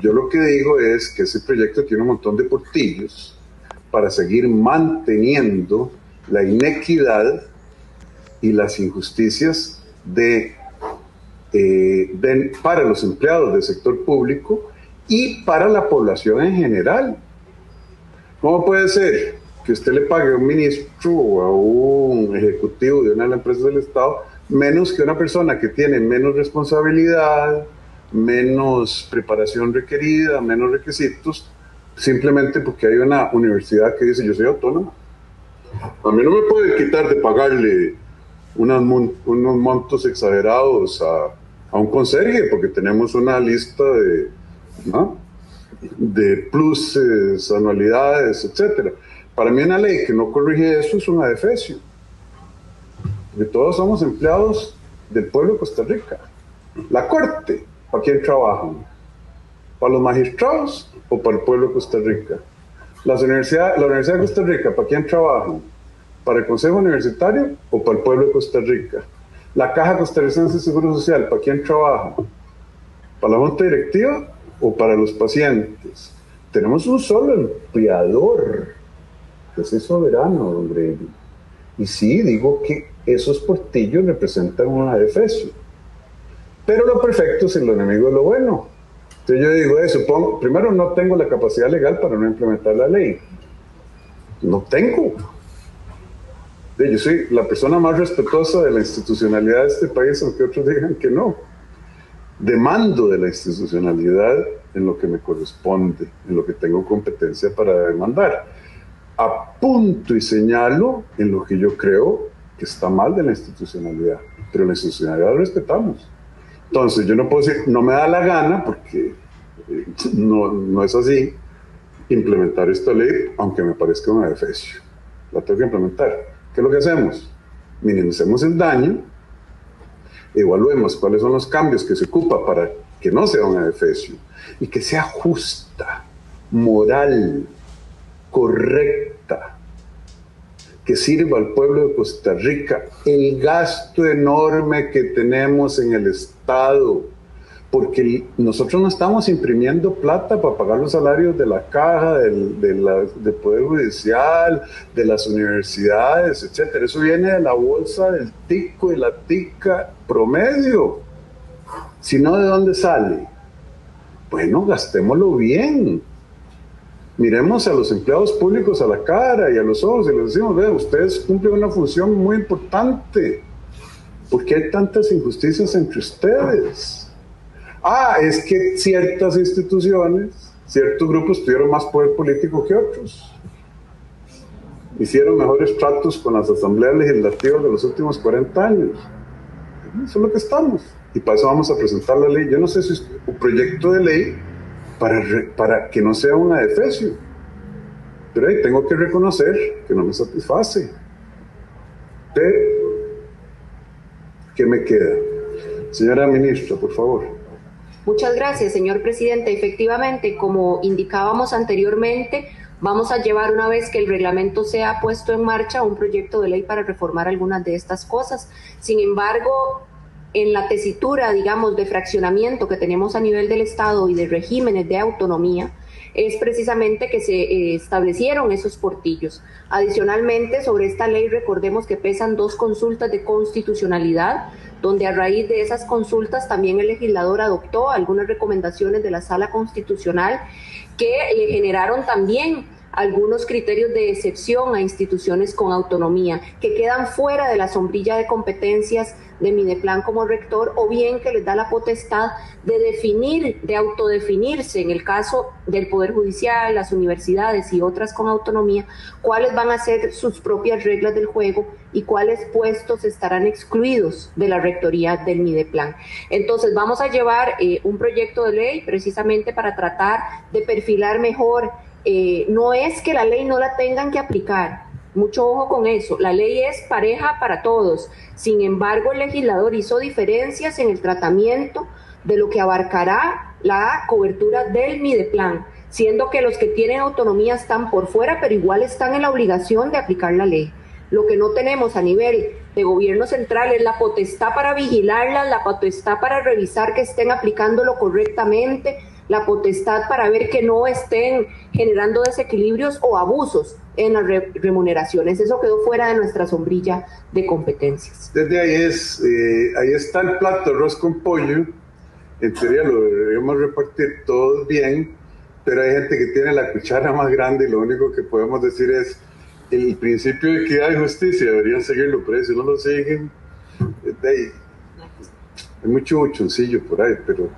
Yo lo que digo es que ese proyecto tiene un montón de portillos para seguir manteniendo la inequidad y las injusticias de, eh, para los empleados del sector público y para la población en general. ¿Cómo puede ser que usted le pague a un ministro o a un ejecutivo de una de las empresas del Estado menos que una persona que tiene menos responsabilidad, menos preparación requerida, menos requisitos, simplemente porque hay una universidad que dice yo soy autónomo? A mí no me puede quitar de pagarle unos montos exagerados a, a un conserje porque tenemos una lista de, ¿no? de pluses, anualidades, etcétera. Para mí una ley que no corrige eso es un adefesio. Porque todos somos empleados del pueblo de Costa Rica. La corte, ¿para quién trabajan? ¿Para los magistrados o para el pueblo de Costa Rica? Las universidad, la Universidad de Costa Rica, ¿para quién trabajan? ¿Para el Consejo Universitario o para el pueblo de Costa Rica? La Caja Costarricense de Seguro Social, ¿para quién trabaja? ¿Para la Junta Directiva o para los pacientes. Tenemos un solo empleador, que es el soberano, Grady. Y sí, digo que esos portillos representan una defecio. Pero lo perfecto es el enemigo de lo bueno. Entonces yo digo eso, primero no tengo la capacidad legal para no implementar la ley. No tengo. Yo soy la persona más respetuosa de la institucionalidad de este país, aunque otros digan que no demando de la institucionalidad en lo que me corresponde, en lo que tengo competencia para demandar. Apunto y señalo en lo que yo creo que está mal de la institucionalidad, pero la institucionalidad la respetamos. Entonces, yo no puedo decir, no me da la gana, porque eh, no, no es así, implementar esta ley, aunque me parezca una defecio. La tengo que implementar. ¿Qué es lo que hacemos? Minimicemos el daño evaluemos cuáles son los cambios que se ocupa para que no sea un adefesio y que sea justa, moral, correcta, que sirva al pueblo de Costa Rica. El gasto enorme que tenemos en el Estado, porque nosotros no estamos imprimiendo plata para pagar los salarios de la caja, del, Poder Judicial, de las universidades, etcétera. Eso viene de la bolsa del tico y la tica promedio. Si no, ¿de dónde sale? Bueno, gastémoslo bien. Miremos a los empleados públicos a la cara y a los ojos y les decimos, vean, ustedes cumplen una función muy importante. ¿Por qué hay tantas injusticias entre ustedes? Ah, es que ciertas instituciones, ciertos grupos tuvieron más poder político que otros. Hicieron mejores tratos con las asambleas legislativas de los últimos 40 años. Eso es lo que estamos. Y para eso vamos a presentar la ley. Yo no sé si es un proyecto de ley para, para que no sea una defecio. Pero ahí tengo que reconocer que no me satisface. Pero, ¿qué me queda? Señora ministra, por favor. Muchas gracias, señor presidente. Efectivamente, como indicábamos anteriormente, vamos a llevar una vez que el reglamento sea puesto en marcha un proyecto de ley para reformar algunas de estas cosas. Sin embargo, en la tesitura, digamos, de fraccionamiento que tenemos a nivel del Estado y de regímenes de autonomía, es precisamente que se eh, establecieron esos portillos. Adicionalmente, sobre esta ley recordemos que pesan dos consultas de constitucionalidad donde a raíz de esas consultas también el legislador adoptó algunas recomendaciones de la Sala Constitucional que generaron también algunos criterios de excepción a instituciones con autonomía que quedan fuera de la sombrilla de competencias de Mineplan como rector o bien que les da la potestad de definir, de autodefinirse en el caso del Poder Judicial, las universidades y otras con autonomía, cuáles van a ser sus propias reglas del juego y cuáles puestos estarán excluidos de la rectoría del Mideplan. Entonces vamos a llevar eh, un proyecto de ley precisamente para tratar de perfilar mejor eh, no es que la ley no la tengan que aplicar, mucho ojo con eso, la ley es pareja para todos, sin embargo el legislador hizo diferencias en el tratamiento de lo que abarcará la cobertura del Mideplan, siendo que los que tienen autonomía están por fuera, pero igual están en la obligación de aplicar la ley. Lo que no tenemos a nivel de gobierno central es la potestad para vigilarla, la potestad para revisar que estén aplicándolo correctamente, la potestad para ver que no estén generando desequilibrios o abusos en las remuneraciones. Eso quedó fuera de nuestra sombrilla de competencias. Desde ahí es, eh, ahí está el plato arroz con pollo. En teoría lo deberíamos repartir todos bien, pero hay gente que tiene la cuchara más grande y lo único que podemos decir es el principio de equidad y justicia deberían seguirlo, pero si no lo siguen, de ahí, hay mucho muchoncillo por ahí, pero